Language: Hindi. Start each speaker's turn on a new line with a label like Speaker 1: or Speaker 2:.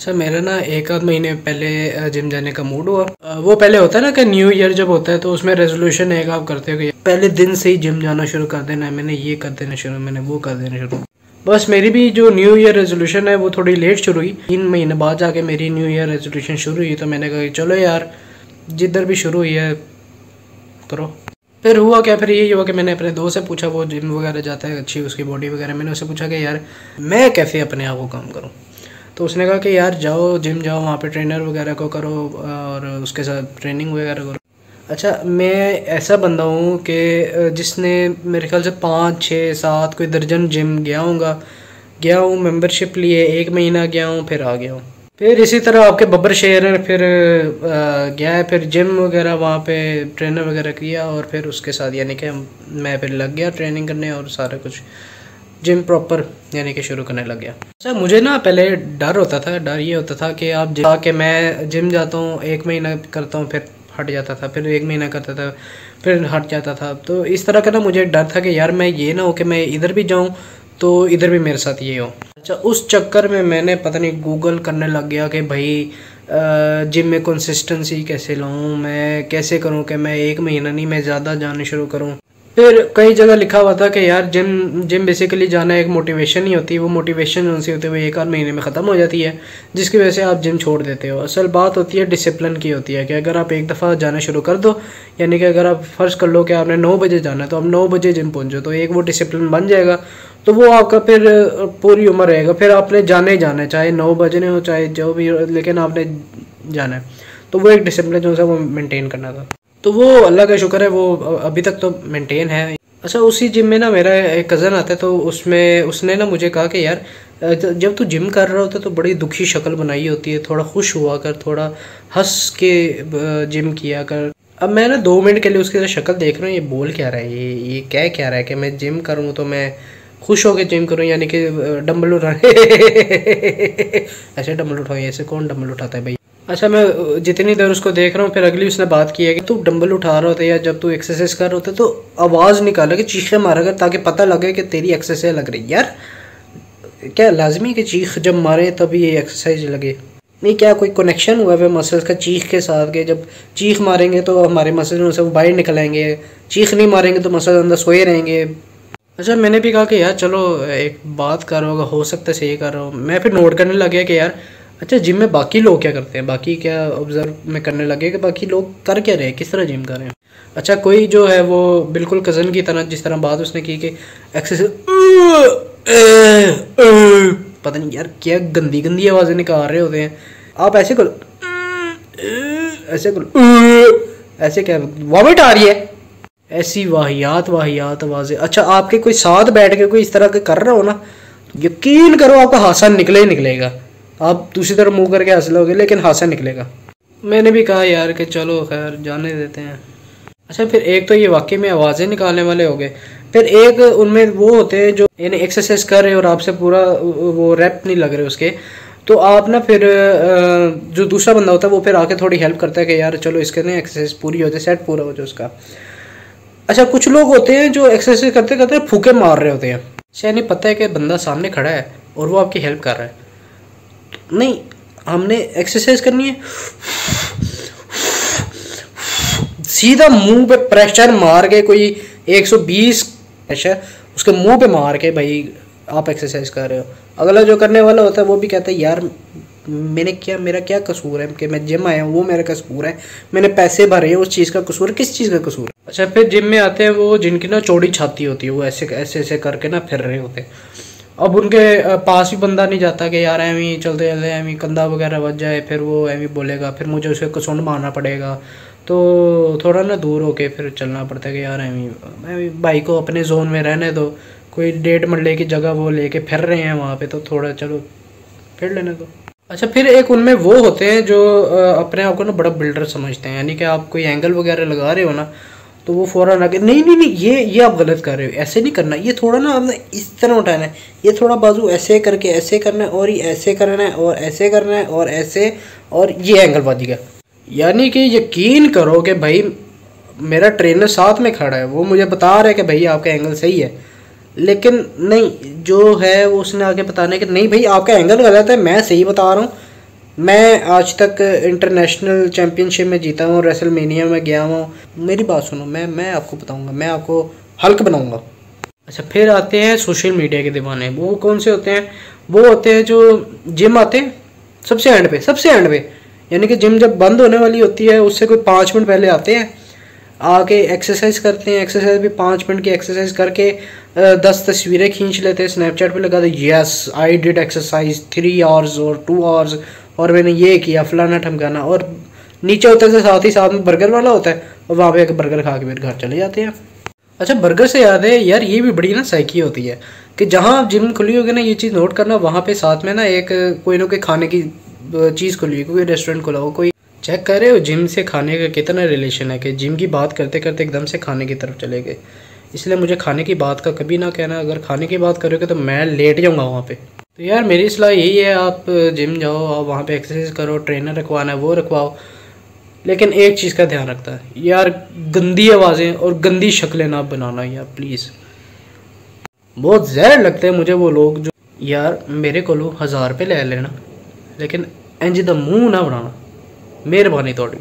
Speaker 1: अच्छा मेरा ना एक आध महीने पहले जिम जाने का मूड हुआ। वो पहले होता है ना कि न्यू ईयर जब होता है तो उसमें रेजोल्यूशन एक आप करते हो पहले दिन से ही जिम जाना शुरू कर देना है, मैंने ये कर देना शुरू, मैंने वो कर देना शुरू। बस मेरी भी जो न्यू ईयर रेजोल्यूशन है, वो थोड़ी लेट शुरू हुई। तीन महीने बाद जाके मेरी न्यू ईयर रेजोल्यूशन शुरू हुई तो मैंने कहा चलो यार, जिधर भी शुरू हुई है, करो। फिर हुआ क्या, फिर यही हुआ कि मैंने अपने दोस्त से पूछा, वो जिम वगैरह जाता है, अच्छी उसकी बॉडी वगैरह, मैंने उससे पूछा कि यार, मैं कैसे अपने आप को काम करूँ? तो उसने कहा कि यार जाओ, जिम जाओ, वहाँ पे ट्रेनर वगैरह को करो और उसके साथ ट्रेनिंग वगैरह करो। अच्छा मैं ऐसा बंदा हूँ कि जिसने मेरे ख्याल से पाँच, छः, सात कोई दर्जन जिम गया हूँगा। गया हूँ मेंबरशिप लिए, एक महीना गया हूँ, फिर आ गया हूँ। फिर इसी तरह आपके बब्बर शेयर फिर गया है, फिर जिम वगैरह, वहाँ पे ट्रेनर वगैरह किया और फिर उसके साथ, यानी कि मैं फिर लग गया ट्रेनिंग करने और सारा कुछ। जिम प्रॉपर यानी कि शुरू करने लग गया। सर, मुझे ना पहले डर होता था, डर ये होता था कि आप कि मैं जिम जाता हूँ, एक महीना करता हूँ, फिर हट जाता था, फिर एक महीना करता था, फिर हट जाता था। तो इस तरह का ना मुझे डर था कि यार मैं ये ना हो कि मैं इधर भी जाऊँ तो इधर भी मेरे साथ ये हो। अच्छा उस चक्कर में मैंने पता नहीं गूगल करने लग गया कि भाई जिम में कंसिस्टेंसी कैसे लाऊं, मैं कैसे करूँ कि मैं एक महीना नहीं, मैं ज़्यादा जाने शुरू करूँ। फिर कई जगह लिखा हुआ था कि यार जिम जिम बेसिकली जाना एक मोटिवेशन ही होती है वो मोटिवेशन उनसे होते हुए एक आध महीने में ख़त्म हो जाती है, जिसकी वजह से आप जिम छोड़ देते हो। असल बात होती है डिसिप्लिन की होती है कि अगर आप एक दफ़ा जाना शुरू कर दो, यानी कि अगर आप फ़र्ज़ कर लो कि आपने नौ बजे जाना है तो आप नौ बजे जिम पहुँचो तो एक वो डिसिप्लिन बन जाएगा तो वो आपका फिर पूरी उम्र रहेगा। फिर आपने जाने ही जाना है, चाहे नौ बजने हो, चाहे जो भी लेकिन आपने जाना है। तो वो एक डिसिप्लिन जो है, वो मेंटेन करना था। तो वो अल्लाह का शुक्र है, वो अभी तक तो मेंटेन है। अच्छा उसी जिम में ना मेरा एक कज़न आता है तो उसमें, उसने ना मुझे कहा कि यार जब तू जिम कर रहा होता तो बड़ी दुखी शक्ल बनाई होती है। थोड़ा खुश हुआ कर, थोड़ा हंस के जिम किया कर। अब मैं ना दो मिनट के लिए उसकी शक्ल देख रहा हूँ, ये बोल क्या रहा है, ये ये क्या क्या रहा है कि मैं जिम करूँ तो मैं खुश होकर जिम करूँ, यानी कि डम्बल उठा ऐसे डम्बल उठाओ, ऐसे कौन डम्बल उठाता है भाई? अच्छा मैं जितनी देर उसको देख रहा हूँ, फिर अगली उसने बात की है कि तू डंबल उठा रहा होता है या जब तू एक्सरसाइज कर रहा होता है तो आवाज़ निकाला कि चीखें मारा कर ताकि पता लगे कि तेरी एक्सरसाइज लग रही यार, क्या लाजमी कि चीख जब मारे तभी ये एक्सरसाइज लगे? नहीं, क्या कोई कनेक्शन हुआ है मसल्स का चीख के साथ के जब चीख मारेंगे तो हमारे मसल से बाहर निकल आएँगे चीख नहीं मारेंगे तो मसल अंदर सोए रहेंगे। अच्छा मैंने भी कहा कि यार, चलो, एक बात कर रहा होगा हो सकता है सही कर रहा हूँ। मैं फिर नोट करने लग गया कि यार अच्छा जिम में बाकी लोग क्या करते हैं? बाकी क्या ऑब्ज़र्व में करने लगे कि बाकी लोग कर क्या रहे हैं? किस तरह जिम कर रहे हैं? अच्छा कोई जो है वो बिल्कुल कज़न की तरह, जिस तरह बात उसने की कि एक्सरसाइज पता नहीं यार, क्या गंदी गंदी आवाज़ें निकाल रहे होते हैं। आप ऐसे करो। ऐसे करो। ऐसे क्या वॉमिट आ रही है। ऐसी वाहियात वाहियात आवाज़ें। अच्छा आपके कोई साथ बैठ के कोई इस तरह के कर रहे हो ना, यकीन करो आपका हासा निकले ही निकलेगा। आप दूसरी तरफ़ मुँह करके हंस लोगे, लेकिन हासा निकलेगा। मैंने भी कहा यार कि चलो खैर, जाने देते हैं। अच्छा फिर एक तो ये वाकई में आवाज़ें निकालने वाले हो गए। फिर एक उनमें वो होते हैं जो यानी एक्सरसाइज कर रहे हैं और आपसे पूरा वो रैप नहीं लग रहे उसके। तो आप ना फिर जो दूसरा बंदा होता है वो फिर आके थोड़ी हेल्प करता है कि यार चलो इसके ना एक्सरसाइज पूरी हो जाए सेट पूरा हो जाए उसका। अच्छा कुछ लोग होते हैं जो एक्सरसाइज करते करते फूके मार रहे होते हैं। यानी पता है कि बंदा सामने खड़ा है और वो आपकी हेल्प कर रहा है। नहीं, हमने एक्सरसाइज करनी है। सीधा मुँह पे प्रेशर मार के कोई 120 प्रेशर उसके मुँह पे मार के भाई आप एक्सरसाइज कर रहे हो। अगला जो करने वाला होता है, वो भी कहता है, यार, मैंने क्या, मेरा क्या कसूर है? कि मैं जिम आया हूँ, वो मेरा कसूर है। मैंने पैसे भरे हैं, उस चीज़ का कसूर किस चीज़ का कसूर अच्छा फिर जिम में आते हैं, वो जिनकी ना चौड़ी छाती होती है, वो ऐसे ऐसे ऐसे करके ना फिर रहे होते हैं। अब उनके पास भी बंदा नहीं जाता कि यार एवी चलते चलते एवी कंधा वगैरह बच जाए, फिर वो एवी बोलेगा, फिर मुझे उसे कसुंड मारना पड़ेगा। तो थोड़ा ना दूर होके फिर चलना पड़ता है कि यार एवी भाई को अपने जोन में रहने दो। कोई डेढ़ मरले की जगह वो लेके फिर रहे हैं वहाँ पे तो थोड़ा चलो, फिर लेने दो। अच्छा फिर एक उनमें वो होते हैं जो अपने आप को ना बड़ा बिल्डर समझते हैं। यानी कि आप कोई एंगल वगैरह लगा रहे हो ना तो वो फ़ौरन आगे नहीं नहीं नहीं, ये ये आप गलत कर रहे हो, ऐसे नहीं करना, ये थोड़ा ना आपने इस तरह उठाना है, ये थोड़ा बाजू ऐसे करके, ऐसे करना है, और ये ऐसे करना है, और ऐसे करना है, और ऐसे, और ये एंगल बाजी का। यानी कि यकीन करो कि भाई, मेरा ट्रेनर साथ में खड़ा है, वो मुझे बता रहा है कि भाई आपका एंगल सही है, लेकिन नहीं, जो है वो उसने आगे बताने कि, नहीं भाई, आपका एंगल गलत है, मैं सही बता रहा हूँ मैं आज तक इंटरनेशनल चैम्पियनशिप में जीता हूँ रेसलमेनिया में गया हूँ। मेरी बात सुनो, मैं मैं आपको बताऊँगा, मैं आपको हल्क बनाऊँगा। अच्छा फिर आते हैं सोशल मीडिया के दीवाने। वो कौन से होते हैं? वो होते हैं जो जिम आते हैं, सबसे एंड पे, सबसे एंड पे। यानी कि जिम जब बंद होने वाली होती है, उससे कोई पाँच मिनट पहले आते हैं, आके एक्सरसाइज करते हैं। एक्सरसाइज भी पाँच मिनट की एक्सरसाइज करके दस तस्वीरें खींच लेते हैं। स्नैपचैट पे लगा दे yes I did exercise three hours और टू आवर्स और मैंने ये किया, फलाना ठमकाना और नीचे होते से साथ ही साथ में बर्गर वाला होता है, और वहाँ पे एक बर्गर खा के फिर घर चले जाते हैं। अच्छा बर्गर से याद है यार, ये भी बड़ी ना साइकी होती है, कि जहाँ आप जिम खुली होगी ना, ये चीज़ नोट करना, वहाँ पे साथ में ना एक कोई ना कोई खाने की चीज़ खुली कोई रेस्टोरेंट खुला हो, कोई चेक कर रहे हो जिम से खाने का कितना रिलेशन है कि जिम की बात करते करते एकदम से खाने की तरफ़ चले गए। इसलिए मुझे खाने की बात का कभी ना कहना, अगर खाने की बात करोगे तो मैं लेट जाऊँगा वहाँ पे। तो यार मेरी सलाह यही है, आप जिम जाओ, आप वहाँ पे एक्सरसाइज करो ट्रेनर रखवाना है, वो रखवाओ। लेकिन एक चीज़ का ध्यान रखता है, यार गंदी आवाज़ें और गंदी शक्लें ना बनाना यार प्लीज़ बहुत जहर लगते हैं मुझे वो लोग जो, यार मेरे को हज़ार रुपये ले लेना, लेकिन इंज द मूँह ना बनाना, मेहरबानी थोड़ी